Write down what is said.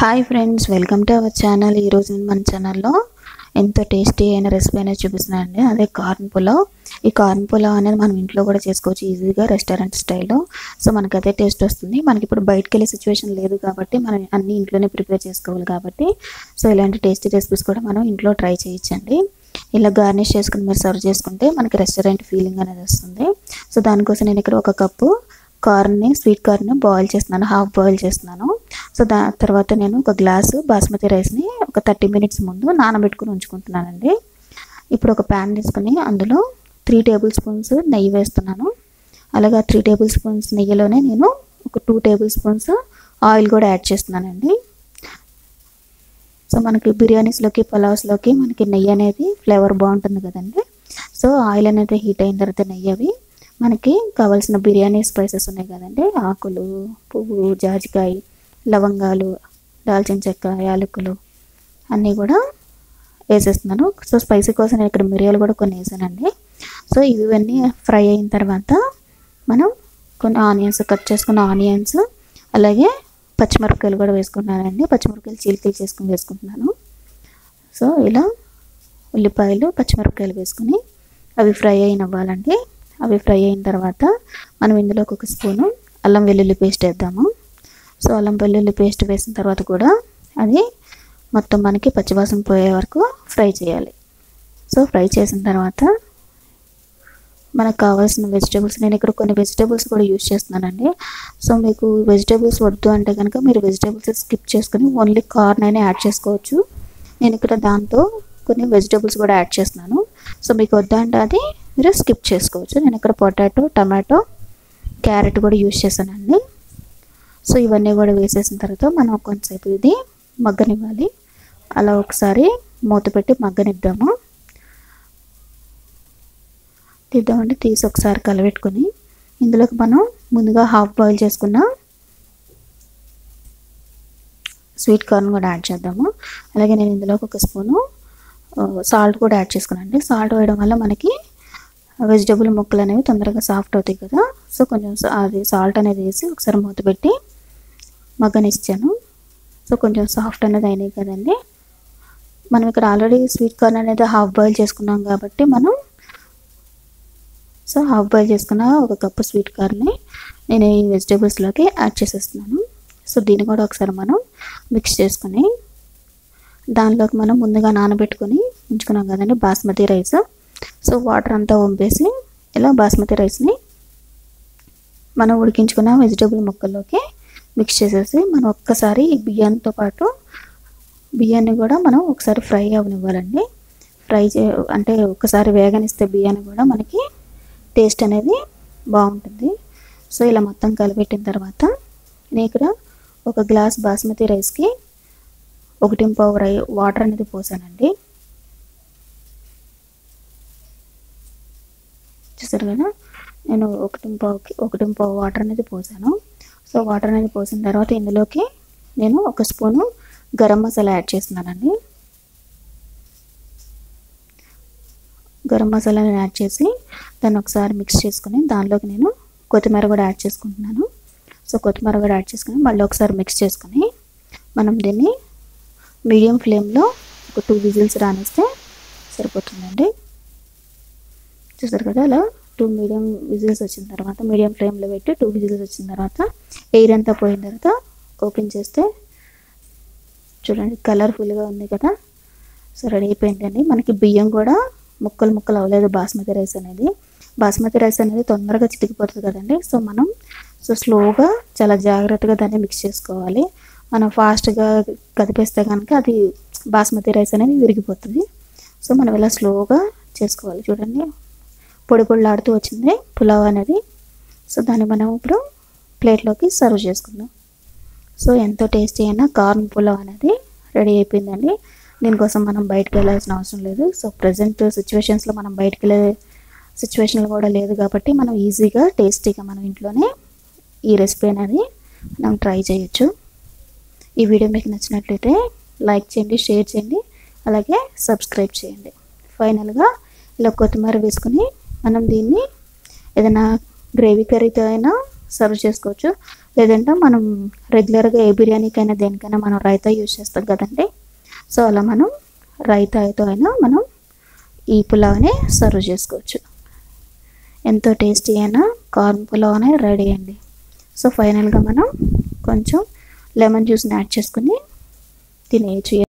Hi friends welcome to our channel ఈరోజు మన ఛానల్లో ఎంతో టేస్టీ అయిన రెసిపీ అనేది చూపిస్తున్నాను అండి. అదే కార్న్ పులావ్ ఈ కార్న్ పులావ్ అనేది మనం ఇంట్లో కూడా చేసుకోవచ్చు ఈజీగా రెస్టారెంట్ స్టైల్లో సో మనకి అదే టేస్ట్ వస్తుంది. మనకి ఇప్పుడు బయటకు వెళ్ళే సిచ్యువేషన్ లేదు కాబట్టి మనం అన్ని ఇంట్లోనే ప్రిపేర్ చేసుకోవాలి కాబట్టి. సో ఇలాంటి టేస్టీ రెసిపీస్ కూడా మనం ఇంట్లో ట్రై చేయొచ్చండి. ఇలా గార్నిష్ చేసుకుని మీరు సర్వ్ చేసుకుంటే మనకి రెస్టారెంట్ ఫీలింగ్ అనేది వస్తుంది. సో దానికోసం నేను ఇక్కడ ఒక కప్పు కార్న్ని స్వీట్ కార్న్ బాయిల్ చేస్తున్నాను హాఫ్ బాయిల్ చేస్తున్నాను. సో దా తర్వాత నేను ఒక గ్లాసు బాస్మతి రైస్ని ఒక థర్టీ మినిట్స్ ముందు నానబెట్టుకుని ఉంచుకుంటున్నానండి. ఇప్పుడు ఒక ప్యాన్ తీసుకుని అందులో త్రీ టేబుల్ స్పూన్స్ నెయ్యి వేస్తున్నాను. అలాగే త్రీ టేబుల్ స్పూన్స్ నెయ్యిలోనే నేను ఒక టూ టేబుల్ స్పూన్స్ ఆయిల్ కూడా యాడ్ చేస్తున్నానండి. సో మనకి బిర్యానీస్లోకి పలావ్స్లోకి మనకి నెయ్యి అనేది ఫ్లేవర్ బాగుంటుంది కదండి. సో ఆయిల్ అనేది హీట్ అయిన తర్వాత నెయ్యి అవి మనకి కావాల్సిన బిర్యానీ స్పైసెస్ ఉన్నాయి కదండి. ఆకులు పువ్వు జాజికాయ లవంగాలు దాల్చిన చెక్క యాలకులు అన్నీ కూడా వేసేస్తున్నాను. సో స్పైసీ కోసం నేను ఇక్కడ మిరియాలు కూడా కొన్ని వేసానండి. సో ఇవన్నీ ఫ్రై అయిన తర్వాత మనం కొన్ని ఆనియన్స్ కట్ చేసుకున్న ఆనియన్స్ అలాగే పచ్చిమిరపకాయలు కూడా వేసుకున్నానండి పచ్చిమిరపకాయలు చీలికలు చేసుకుని వేసుకుంటున్నాను. సో ఇలా ఉల్లిపాయలు పచ్చిమిరపకాయలు వేసుకుని అవి ఫ్రై అయిన అవ్వాలండి అవి ఫ్రై అయిన తర్వాత మనం ఇందులో ఒక స్పూను అల్లం వెల్లుల్లి పేస్ట్ వేద్దాము. సో అల్లం వెల్లుల్లి పేస్ట్ వేసిన తర్వాత కూడా అది మొత్తం మనకి పచ్చివాసన పోయే వరకు ఫ్రై చేయాలి. సో ఫ్రై చేసిన తర్వాత మనకు కావాల్సిన వెజిటేబుల్స్ నేను ఇక్కడ కొన్ని వెజిటేబుల్స్ కూడా యూజ్ చేస్తున్నానండి. సో మీకు వెజిటేబుల్స్ వద్దు అంటే కనుక మీరు వెజిటేబుల్స్ స్కిప్ చేసుకుని ఓన్లీ కార్న్ అయినా యాడ్ చేసుకోవచ్చు. నేను ఇక్కడ దాంతో కొన్ని వెజిటేబుల్స్ కూడా యాడ్ చేస్తున్నాను. సో మీకు వద్దంటే అది మీరు స్కిప్ చేసుకోవచ్చు. నేను ఇక్కడ పొటాటో టమాటో క్యారెట్ కూడా యూజ్ చేశానండి. సో ఇవన్నీ కూడా వేసేసిన తర్వాత మనం కొంచెంసేపు ఇది మగ్గనివ్వాలి. అలా ఒకసారి మూత పెట్టి మగ్గనిద్దాము. తీద్దామండి తీసి ఒకసారి కలబెట్టుకొని. ఇందులోకి మనం ముందుగా హాఫ్ బాయిల్ చేసుకున్న స్వీట్ కార్న్ కూడా యాడ్ చేద్దాము. అలాగే నేను ఇందులోకి ఒక స్పూను సాల్ట్ కూడా యాడ్ చేసుకున్నాను సాల్ట్ వేయడం వల్ల మనకి వెజిటబుల్ ముక్కలు అనేవి తొందరగా సాఫ్ట్ అవుతాయి కదా. సో కొంచెం అది సాల్ట్ అనేది వేసి ఒకసారి మూత పెట్టి మగ్గనిచ్చాను. సో కొంచెం సాఫ్ట్ అనేది అయినాయి కదండి. మనం ఇక్కడ ఆల్రెడీ స్వీట్ కార్న్ అనేది హాఫ్ బాయిల్ చేసుకున్నాం కాబట్టి మనం సో హాఫ్ బాయిల్ చేసుకున్న ఒక కప్పు స్వీట్ కార్న్ని నేను ఈ వెజిటేబుల్స్లోకి యాడ్ చేసేస్తున్నాను. సో దీన్ని కూడా ఒకసారి మనం మిక్స్ చేసుకుని దానిలోకి మనం ముందుగా నానబెట్టుకొని ఉంచుకున్నాం కదండి బాస్మతి రైస్. సో వాటర్ అంతా వంపేసి ఇలా బాస్మతి రైస్ని మనం ఉడికించుకున్న వెజిటేబుల్ ముక్కల్లోకి మిక్స్ చేసేసి మనం ఒక్కసారి ఈ బియ్యంతో పాటు బియ్యాన్ని కూడా మనం ఒకసారి ఫ్రై అవనివ్వాలండి. ఫ్రై చే అంటే ఒకసారి వేగనిస్తే బియ్యాన్ని కూడా మనకి టేస్ట్ అనేది బాగుంటుంది. సో ఇలా మొత్తం కలిపెట్టిన తర్వాత నేను ఇక్కడ ఒక గ్లాస్ బాస్మతి రైస్కి ఒకటి పావు రై వాటర్ అనేది పోసానండి. చూసారు కదా? నేను ఒకటి పావుకి ఒకటి పావు వాటర్ అనేది పోసాను. సో వాటర్ అనేది పోసిన తర్వాత ఇందులోకి నేను ఒక స్పూను గరం మసాలా యాడ్ చేస్తున్నానండి. గరం మసాలాని యాడ్ చేసి దాన్ని ఒకసారి మిక్స్ చేసుకుని దానిలోకి నేను కొత్తిమీర కూడా యాడ్ చేసుకుంటున్నాను. సో కొత్తిమీర కూడా యాడ్ చేసుకుని మళ్ళీ ఒకసారి మిక్స్ చేసుకుని మనం దీన్ని మీడియం ఫ్లేమ్లో ఒక టూ విజిల్స్ రానిస్తే సరిపోతుందండి. చూసారు కదా అలా? టూ మీడియం విజిల్స్ వచ్చిన తర్వాత మీడియం ఫ్లేమ్లో పెట్టి టూ విజిల్స్ వచ్చిన తర్వాత ఎయిర్ అంతా పోయిన తర్వాత ఓపెన్ చేస్తే చూడండి కలర్ఫుల్గా ఉంది కదా? సో రెడీ అయిపోయిందండి మనకి బియ్యం కూడా ముక్కలు ముక్కలు అవ్వలేదు బాస్మతి రైస్ అనేది. బాస్మతి రైస్ అనేది తొందరగా చితికిపోతుంది కదండి. సో మనం సో స్లోగా చాలా జాగ్రత్తగా దాన్ని మిక్స్ చేసుకోవాలి. మనం ఫాస్ట్గా కదిపేస్తే కనుక అది బాస్మతి రైస్ అనేది విరిగిపోతుంది. సో మనం ఇలా స్లోగా చేసుకోవాలి. చూడండి. పొడి పొడిలాడుతూ వచ్చింది పులావ్ అనేది. సో దాన్ని మనం ఇప్పుడు ప్లేట్లోకి సర్వ్ చేసుకుందాం. సో ఎంతో టేస్టీ అయిన కార్న్ పులావ్ అనేది రెడీ అయిపోయిందండి. దీనికోసం మనం బయటకు వెళ్ళాల్సిన అవసరం లేదు. సో ప్రజెంట్ సిచ్యువేషన్స్లో మనం బయటకు వెళ్ళే సిచ్యువేషన్లు కూడా లేదు కాబట్టి మనం ఈజీగా టేస్టీగా మనం ఇంట్లోనే ఈ రెసిపీ అనేది మనం ట్రై చేయొచ్చు. ఈ వీడియో మీకు నచ్చినట్లయితే లైక్ చేయండి షేర్ చేయండి అలాగే సబ్స్క్రైబ్ చేయండి. ఫైనల్గా ఇలా కొత్తిమీర వేసుకుని మనం దీన్ని ఏదైనా గ్రేవీ కర్రీతో అయినా సర్వ్ చేసుకోవచ్చు. లేదంటే మనం రెగ్యులర్గా ఏ బిర్యానీకైనా దేనికైనా మనం రైతా యూజ్ చేస్తాం కదండి. సో అలా మనం రైతాతో అయినా మనం ఈ పులావ్ని సర్వ్ చేసుకోవచ్చు. ఎంతో టేస్టీ అయినా కార్న్ పులావ్ అనేది రెడీ అండి. సో ఫైనల్గా మనం కొంచెం లెమన్ జ్యూస్ని యాడ్ చేసుకుని తినేయచ్చు.